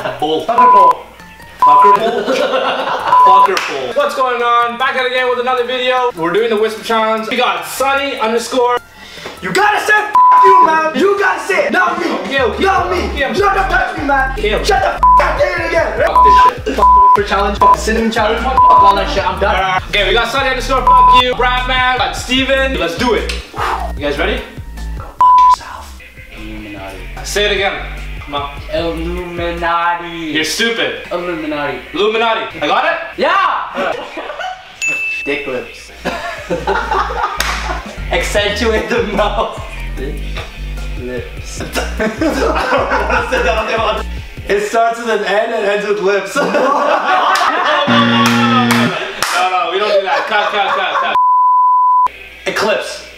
Bolt. Thunderbolt. Fucker bolt. Fucker bolt. What's going on? Back at it again with another video. We're doing the whisper challenge. We got Sunny underscore. You gotta say f you, man. You gotta say it. Not me. Okay, okay. Not me. I'm Shut the touch me, man. Okay, Shut the f up. Say it again. Fuck this shit. For challenge. Fuck the cinnamon challenge. Fuck all that shit. I'm done. Okay, we got Sunny underscore fuck you, Brad man, got Steven. Let's do it. You guys ready? Go fuck yourself. Illuminati. Say it again. Illuminati. You're stupid. Illuminati. Illuminati. I got it? Yeah! Dick lips. Accentuate the mouth. Dick lips. It starts with an N and ends with lips. No, no, we don't do that. Cut, cut, cut, cut. Eclipse.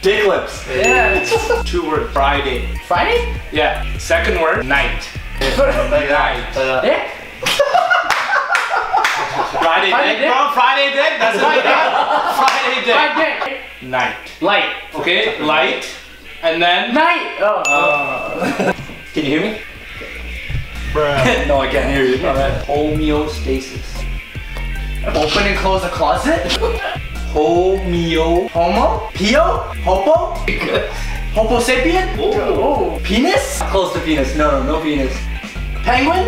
Dick lips. Yeah. Two words. Friday. Friday? Yeah. Second word, night. Night. Dick? Eh? Friday Friday dick, dick? bro. Friday dick. That's it. Friday dick. Friday. Night. Light. Okay, light. And then. Night. Oh. Uh, can you hear me? Bruh. no, I can't hear you. All right. Homeostasis. Open and close the closet? Homeo. Homo? Pio? Hopo? Homo sapien? Oh. Penis? Close to penis. No, no, no penis. Penguin?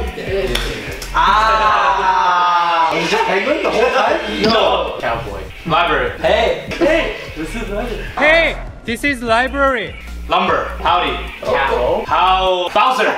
Ah. Was it penguin the whole time? No. Cowboy. Library. Hey. Hey, this is what Hey, this is library. Lumber. Howdy. Cow. How. Bowser.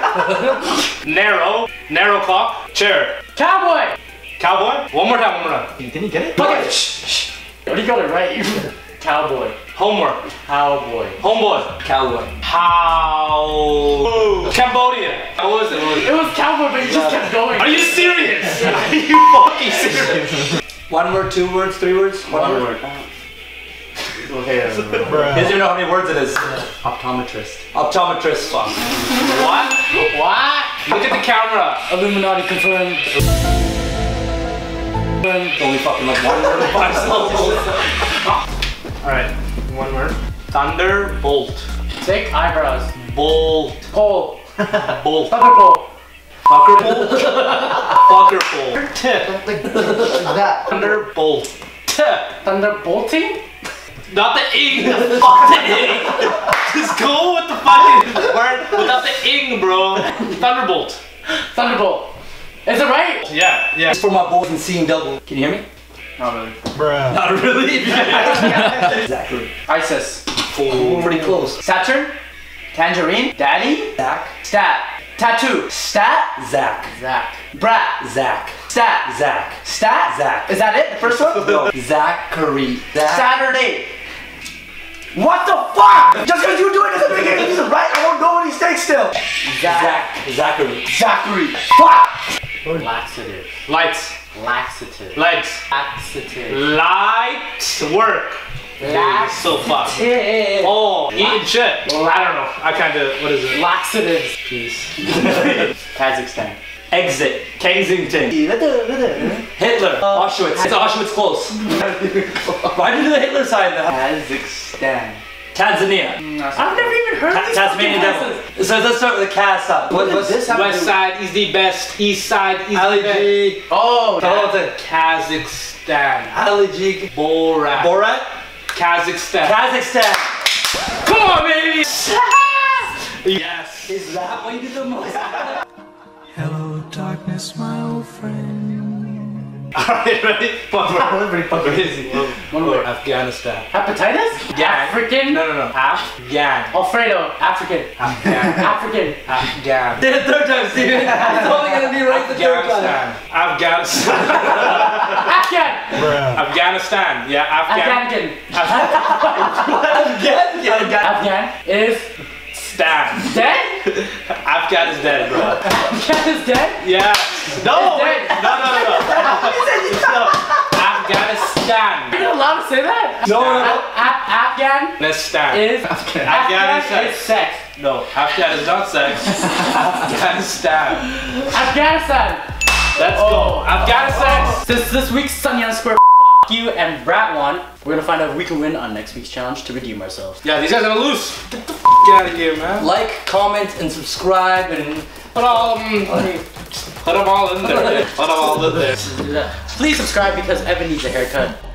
narrow. Narrow clock. Chair. Cowboy! Cowboy. One more time. One more time. Didn't you get it? Fuck it. Shh, shh. You already got it right. Cowboy. Homework. Cowboy. Homeboy. Cowboy. How. Cambodia. What was it? What was It it? was cowboy, but you just kept going. Are you serious? Are you fucking serious? One word, two words, three words? One word. Okay. He doesn't even know how many words it is. Optometrist. Optometrist. What? What? Look at the camera. Illuminati confirmed. Confirmed. Only fucking like one word of five syllables. Alright. One word. Thunderbolt. Thick eyebrows. Bolt. Pole. Bolt. Thunderbolt. Fucker bolt. Fucker bolt. like that. Thunderbolt. Thunderbolting? Not the ing. Fuck the ing. Just go with the fucking word without the ing, bro. Thunderbolt. Thunderbolt. Is it right? Yeah, yeah. It's for my boys and seeing double. Can you hear me? Not really. Not really. exactly. Isis. Pretty close. Saturn. Tangerine. Daddy. Zach. Stat. Tattoo. Stat. Zach. Zach. Brat. Zach. Stat. Zach. Stat. Zach. Is that it? The first one? No. Zachary. Zach. Saturday. What the fuck? Just because you do it doesn't make any reason, right? I don't know any stakes still. Zach. Zachary. Zachary. Fuck. Laxative. Lights. Laxative. Lights. Laxative. Light work. So fucked. Laxative. Oh, eating shit. I don't know. I kind of. What is it? Laxatives. Peace. Kazakhstan. Exit. Kensington. Hitler. Auschwitz. It's Auschwitz close. Why did you do the Hitler sign though? Kazakhstan. Tanzania. Mm, I've never even heard Ta- this Tasmanian fucking devil. So let's start with the cast up. What, what's this? West side is the best. East side is the best. Ali Oh, Tell us the Kazakhstan. Ali G. Borat. Borat. Kazakhstan. Kazakhstan. Come on, baby. yes. Is that what you did the most? Hello, darkness, my old friend. All right, ready? One word. Pretty fucking Crazy. One word. Afghanistan. Hepatitis? Gang. African? No, no, no. Afghan. Alfredo. African. Afghan. African. Afghan. Did it third time, Steven. It's only gonna be right the third time. Afghanistan. Afghanistan. Afghan. Afghanistan. Yeah, Afghan. Afghan. Again. Afghan is Stan. dead? Afghan is dead, bro. Afghan is dead? Yeah. No. Dead. No, no, no, no. no. Afghanistan. Are you allowed to say that? No, no, no. A- A- Afghan Afghanistan. is Afghanistan. is sex. No, Afghan is not sex. Afghanistan. Afghanistan. Let's Oh. go. Afghanistan. Since this week's Sunny Square you and Brat won, we're gonna find out if we can win on next week's challenge to redeem ourselves. Yeah, these guys are gonna lose. Out of here, man. Like, comment, and subscribe, and Put all um, put them all in there. Put them all in there. Please subscribe because Evan needs a haircut.